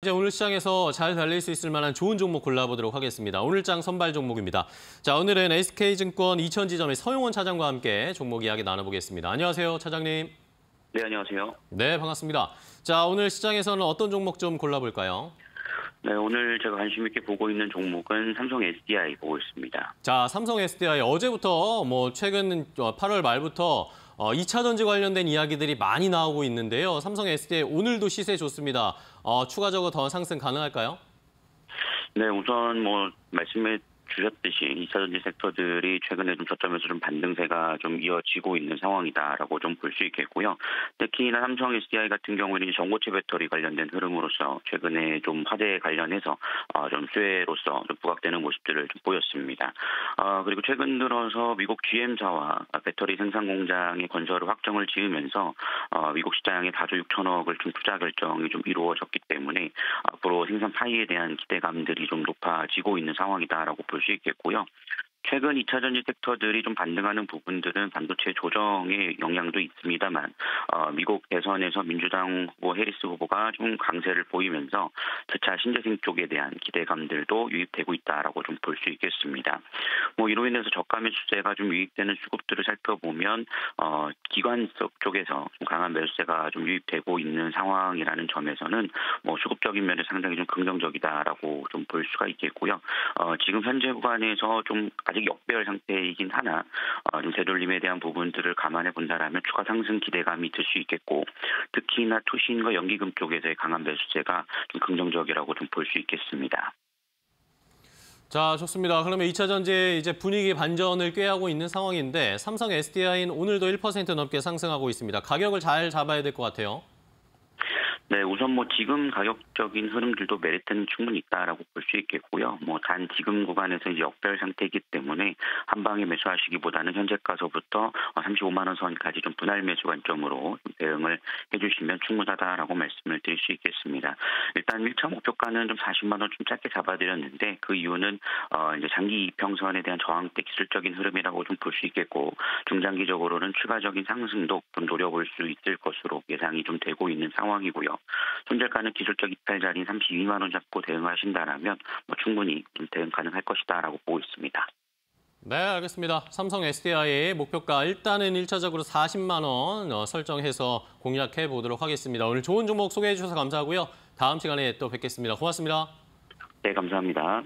이제 오늘 시장에서 잘 달릴 수 있을 만한 좋은 종목 골라보도록 하겠습니다. 오늘장 선발 종목입니다. 자, 오늘은 SK증권 2000지점의 서용원 차장과 함께 종목 이야기 나눠보겠습니다. 안녕하세요, 차장님. 네, 안녕하세요. 네, 반갑습니다. 자, 오늘 시장에서는 어떤 종목 좀 골라볼까요? 네, 오늘 제가 관심 있게 보고 있는 종목은 삼성 SDI 보고 있습니다. 자, 삼성 SDI 어제부터 뭐 최근 8월 말부터 어, 2차 전지 관련된 이야기들이 많이 나오고 있는데요. 삼성 SDI 오늘도 시세 좋습니다. 어, 추가적으로 더 상승 가능할까요? 네, 우선 뭐 말씀해 주셨듯이 2차 전지 섹터들이 최근에 좀 저점에서 좀 반등세가 좀 이어지고 있는 상황이다라고 좀 볼 수 있겠고요. 특히나 삼성 SDI 같은 경우에는 전고체 배터리 관련된 흐름으로서 최근에 좀 화재 관련해서 어, 좀 수혜로서 좀 부각되는 모습들을 좀 보였습니다. 어, 그리고 최근 들어서 미국 GM사와 배터리 생산 공장의 건설을 확정을 지으면서 어, 미국 시장에 4조 6천억을 좀 투자 결정이 좀 이루어졌기 때문에 앞으로 생산 파이에 대한 기대감들이 좀 높아지고 있는 상황이다라고 볼수 있겠고요. 최근 2차 전지 섹터들이 좀 반등하는 부분들은 반도체 조정의 영향도 있습니다만 어, 미국 대선에서 민주당 후보 해리스 후보가 좀 강세를 보이면서 재차 신재생 쪽에 대한 기대감들도 유입되고 있다라고 좀 볼 수 있겠습니다. 뭐 이로 인해서 저가 매수세가 좀 유입되는 수급들을 살펴보면 어, 기관 쪽에서 좀 강한 매수세가 좀 유입되고 있는 상황이라는 점에서는 뭐 수급적인 면에 상당히 좀 긍정적이다라고 좀 볼 수가 있겠고요. 어, 지금 현재 구간에서 좀 아직 역배열 상태이긴 하나 어, 좀 되돌림에 대한 부분들을 감안해 본다라면 추가 상승 기대감이 들 수 있겠고 특히나 투신과 연기금 쪽에서의 강한 매수세가 좀 긍정적 이라고 좀 볼 수 있겠습니다. 자, 좋습니다. 그러면 2차 전지 이제 분위기 반전을 꾀하고 있는 상황인데 삼성 SDI는 오늘도 1% 넘게 상승하고 있습니다. 가격을 잘 잡아야 될 것 같아요. 네, 우선 뭐 지금 가격적인 흐름들도 메리트는 충분히 있다라고 볼 수 있겠고요. 뭐 단 지금 구간에서 이제 역별 상태이기 때문에 한 방에 매수하시기보다는 현재 가서부터 35만 원 선까지 좀 분할 매수 관점으로 대응을 해주시면 충분하다라고 말씀을 드릴 수 있겠습니다. 일단 1차 목표가는 좀 40만 원 좀 짧게 잡아드렸는데 그 이유는 어 이제 장기 이평선에 대한 저항 때 기술적인 흐름이라고 좀 볼 수 있겠고 중장기적으로는 추가적인 상승도 좀 노려볼 수 있을 것으로 예상이 좀 되고 있는 상황이고요. 손절가는 기술적 이탈 자리인 32만 원 잡고 대응하신다라면 뭐 충분히 좀 대응 가능할 것이다라고 보고 있습니다. 네, 알겠습니다. 삼성 SDI의 목표가 일단은 1차적으로 40만 원 어, 설정해서 공략해 보도록 하겠습니다. 오늘 좋은 종목 소개해 주셔서 감사하고요. 다음 시간에 또 뵙겠습니다. 고맙습니다. 네, 감사합니다.